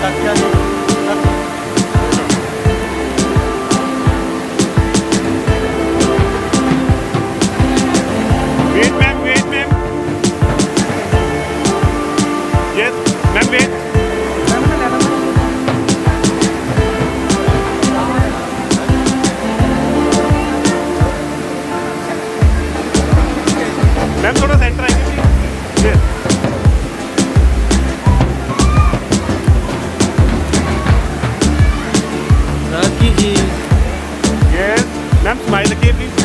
Wait, ma'am, wait, ma'am. Yes, ma'am, wait. I'm smiling again please.